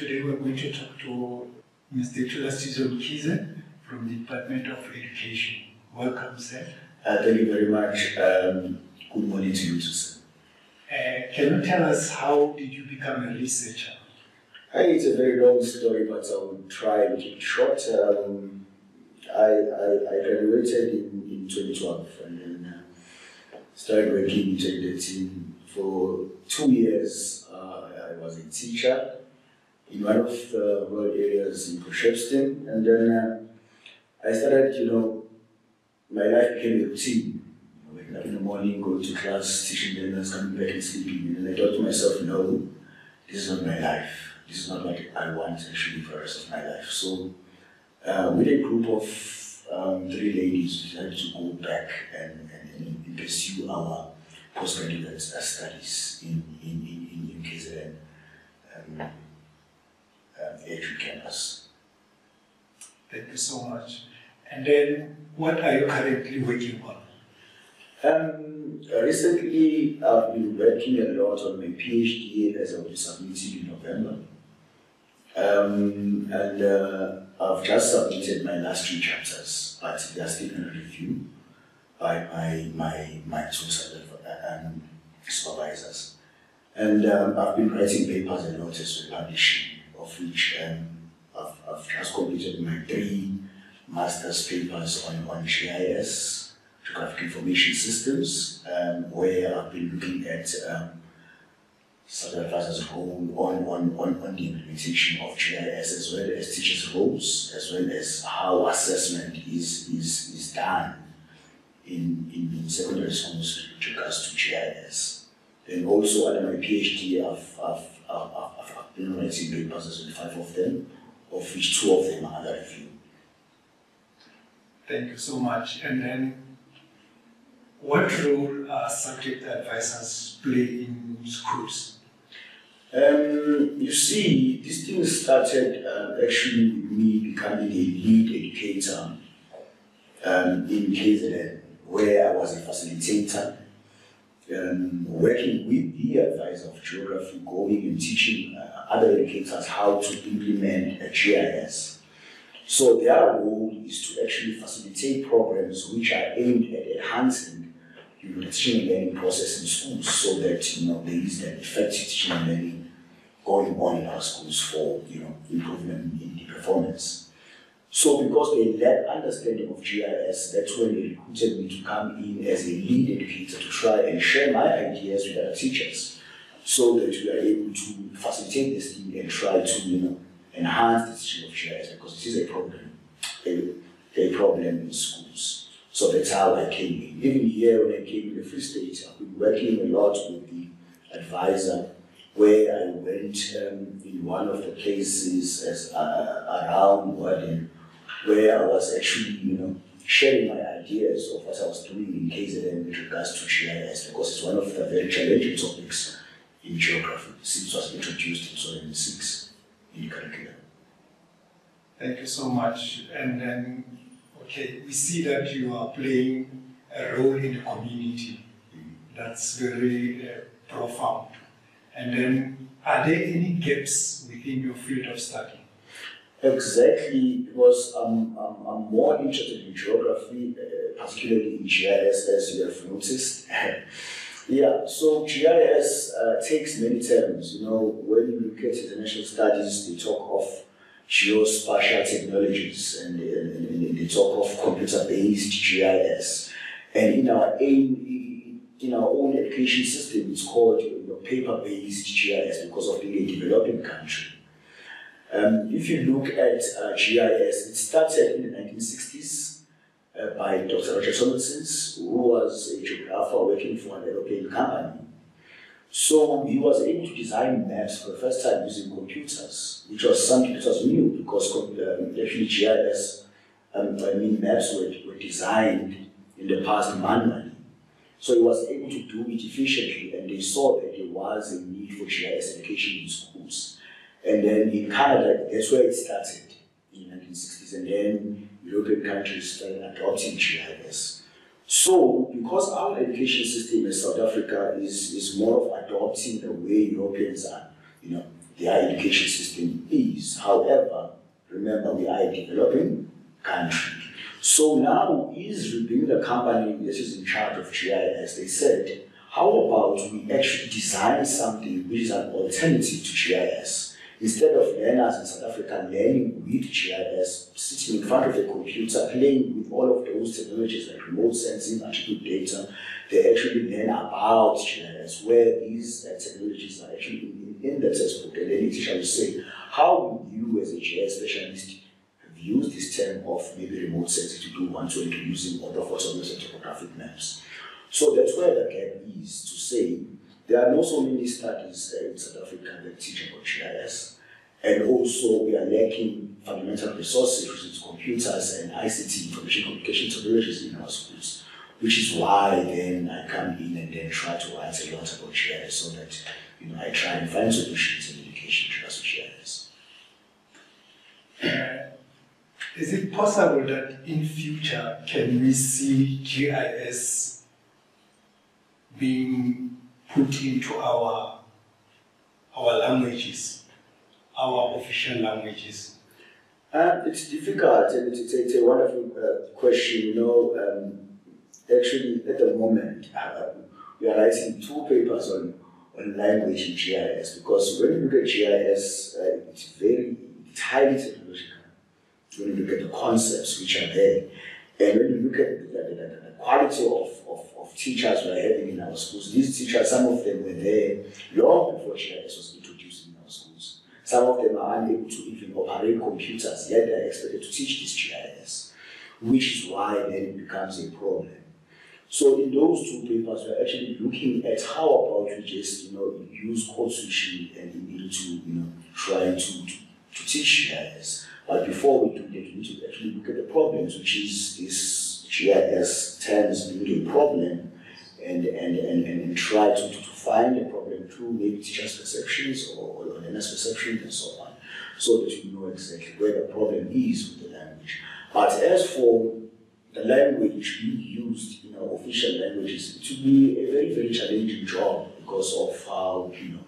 today we're going to talk to Mr. Thulasizwe Mkhize from the Department of Education. Welcome, sir. Uh, thank you very much. Um, good morning to you too, sir. Uh, can you tell us how did you become a researcher? Hey, it's a very long story, but I will try and keep it short. Um, I, I, I graduated in, in 2012 and then uh, started working in 2013. For two years, uh, I was a teacher in one of the rural areas in Kushevstin, and then uh, I started, you know, my life became a routine. You know, waking up in the morning, going to class, teaching learners, coming back and sleeping. And I thought to myself, no, this is not my life. This is not what I want actually for the rest of my life. So, uh, with a group of um, three ladies, we decided to go back and, and, and pursue our postgraduate studies in, in, in, in KZN um, campus. Thank you so much. And then, what are you currently working on? Um, recently, I've been working a lot on my PhD as I will be submitting in November. Um, and uh, I've just submitted my last two chapters, but they are still under review by my, my, my two um, supervisors. And um, I've been writing papers and notice for publishing, of which um, I've, I've just completed my three master's papers on, on GIS, Geographic Information Systems, um, where I've been looking at um, South Advisor's role on, on, on, on the implementation of GIS as well as teachers' roles, as well as how assessment is, is, is done in, in, in secondary schools with regards to GIS. And also under my PhD, I've, I've, I've, I've been writing papers with five of them, of which two of them are under review. Thank you so much. And then, what role are subject advisors play in schools? Um, you see, this thing started uh, actually with me becoming a lead educator um, in KZN, where I was a facilitator, um, working with the advisor of geography, going and teaching uh, other educators how to implement a GIS. So their role is to actually facilitate programs which are aimed at enhancing you know, teaching and learning process in schools so that you know there is an effective teaching and learning going on in our schools for you know improvement in the performance. So because they lack understanding of GIS, that's when they recruited me to come in as a lead educator to try and share my ideas with other teachers so that we are able to facilitate this thing and try to you know enhance the teaching of GIS because this is a problem, a, a problem in schools. So that's how I came in. Even here when I came in the Free State, I've been working a lot with the advisor where I went um, in one of the places as, uh, around Warden, where I was actually, you know, sharing my ideas of what I was doing in KZN with regards to GIS because it's one of the very challenging topics in geography since it was introduced in 2006 in curriculum. Thank you so much. And then, okay, we see that you are playing a role in the community. That's very uh, profound. And then, are there any gaps within your field of study? Exactly, because I'm, I'm, I'm more interested in geography, uh, particularly in GIS, as you have noticed. yeah, so GIS uh, takes many terms. You know, when you look at international studies, they talk of geospatial technologies and, and, and they talk of computer-based GIS. And in our aim, in our own education system, it's called you know, paper-based GIS because of being a developing country. Um, if you look at uh, GIS, it started in the 1960s uh, by Dr. Roger Tomlinsons, who was a geographer working for an European company. So he was able to design maps for the first time using computers, which was something that was new because um, actually GIS, um, I mean maps were, were designed in the past manually. So he was able to do it efficiently and they saw that there was a need for GIS education in schools. And then in Canada, that's where it started in the 1960s. And then European countries started adopting GIS. So, because our education system in South Africa is, is more of adopting the way Europeans are, you know, the higher education system is. However, remember we are a developing country. So now is the company that is in charge of GIS, they said, how about we actually design something which is an alternative to GIS? Instead of learners in South Africa learning with GIS, sitting in front of a computer, playing with all of those technologies like remote sensing, attribute data, they actually learn about GIS, where these uh, technologies are actually in, in, the textbook. And then the teacher will say, how would you as a GIS specialist used this term of maybe remote sensing to do one-to-one using other photographs and topographic maps? So that's where the gap is to say there are not so many studies uh, in South Africa that teach about GIS, and also we are lacking fundamental resources, which is computers and ICT, information communication technologies in our schools, which is why then I come in and then try to write a lot about GIS so that you know I try and find solutions in education to GIS. Uh, is it possible that in future can we see GIS being put into our our languages, our official languages? Uh, it's difficult and it's, it's a wonderful uh, question. You know, um, actually, at the moment, uh, we are writing two papers on, on language in GIS because when you look at GIS, uh, it's very highly technological. When you look at the concepts which are there, and when you look at the, the, the quality of of teachers we are having in our schools. These teachers, some of them were there long before GIS was introduced in our schools. Some of them are unable to even operate computers, yet they are expected to teach this GIS, which is why then it becomes a problem. So in those two papers, we're actually looking at how about we just, you know, use code switching and order to, you know, try to, to, to teach GIS. But before we do that, we need to actually look at the problems, which is this GIS terms being a problem and, and, and, and try to, to, find a problem through maybe teachers' perceptions or, or learners' perceptions and so on, so that you know exactly where the problem is with the language. But as for the language being used in our official languages, it will be a very, very challenging job because of how, you know,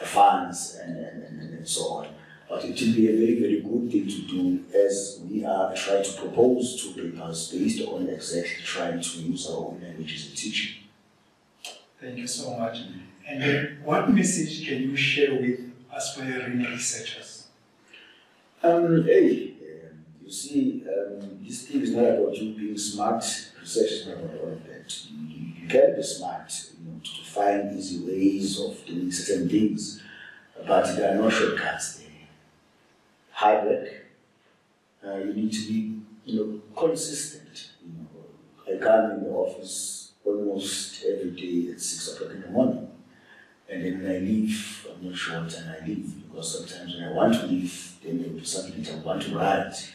the funds and, and, and, and so on. But it will be a very, very good thing to do as we are trying to propose two papers based on exactly trying to use our own languages in teaching. Thank you so much. And then what message can you share with aspiring researchers? Um, hey, um, you see, um, this thing is not about you being smart. Research is not about all of that. You, can be smart you know, to find easy ways of doing certain things, but there are no shortcuts there hard work. Uh, you need to be, you know, consistent. You know, I come in the office almost every day at six o'clock in the morning, and then when I leave, I'm not sure what time I leave because sometimes when I want to leave, then there will be something that I want to write,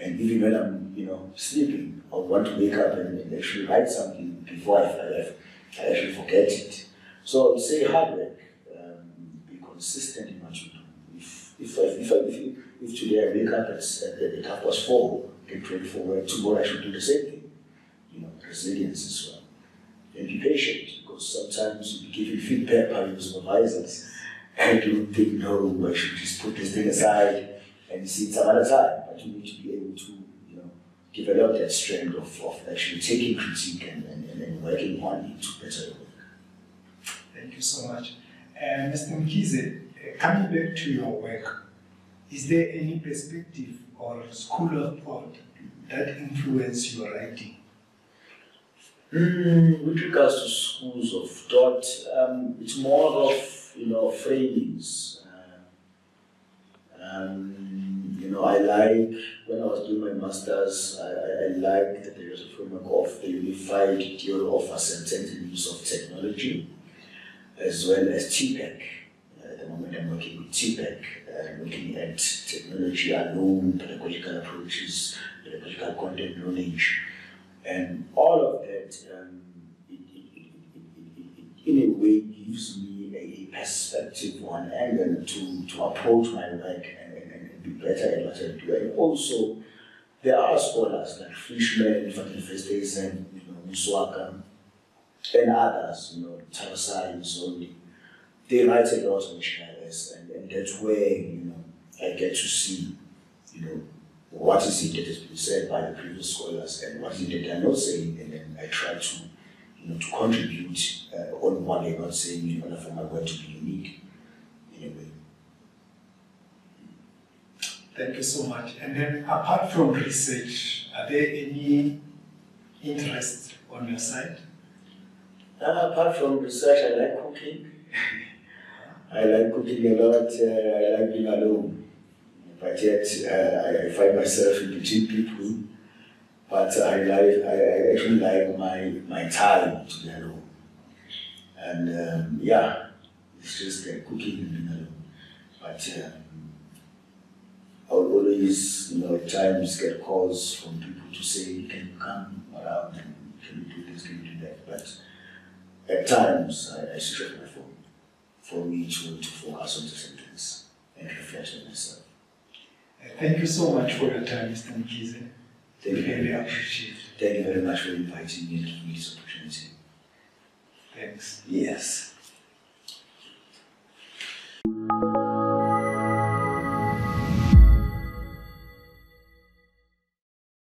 and even when I'm, you know, sleeping, I want to wake up and, and actually write something before I, I, I actually forget it. So I would say hard work, um, be consistent in what you do. If if if if, if today I wake up at, at, at half past four, get ready for work, tomorrow I should do the same thing. You know, resilience as well. And be patient, because sometimes you be giving feedback by your supervisors, and you think, no, I should just put this thing aside and see it some other time. But you need to be able to, you know, develop that strength of, of actually taking critique and, and, and, and working on it to better work. Thank you so much. And Mr. Mkhize, uh, coming back to your work, is there any perspective or school of thought that influence your writing? Mm, with regards to schools of thought, um, it's more of you know framings. Uh, um, you know, I like when I was doing my masters, I, I, I liked that there was a framework of the unified theory of acceptance and use of technology, as well as TPACK. At the moment, I'm working with TPACK, uh, looking at technology alone, pedagogical approaches, pedagogical content knowledge, and all of that, um, it, it, it, in a way, gives me a perspective on angle to, to approach my work and, and, and be better at what I do. And also, there are scholars like Fleischmann, Fatima Vestesen, you know, Muswaka, and others, you know, Tarasai, Zoli, they write a lot on GIS, and, and that's where you know I get to see, you know, what is it that has been said by the previous scholars and what is it that they're not saying, and then I try to, you know, to contribute uh, on what they're not saying in order for my work to be unique in a way. Thank you so much. And then apart from research, are there any interests on your side? Uh, apart from research, I like cooking. I like cooking a lot. Uh, I like being alone. But yet, uh, I, find myself in between people. But I like, I, actually like my, my time to be alone. And um, yeah, it's just uh, cooking and being alone. But um, I would always, you know, at times get calls from people to say, can you come around and can you do this, can you do that? But at times, I, I phone for me to, to focus on the things and reflect on myself. Uh, thank you so much for your time, Mr. Mkhize. Thank you really appreciate. Thank you very much for inviting me and giving me this opportunity. Thanks. Yes.